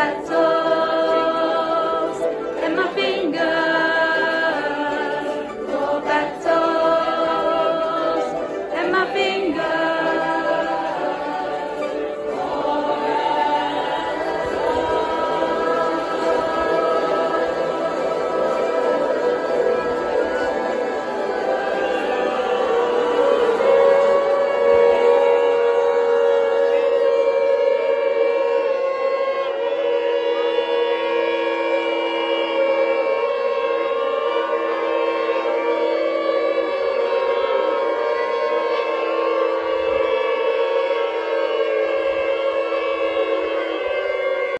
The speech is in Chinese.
三四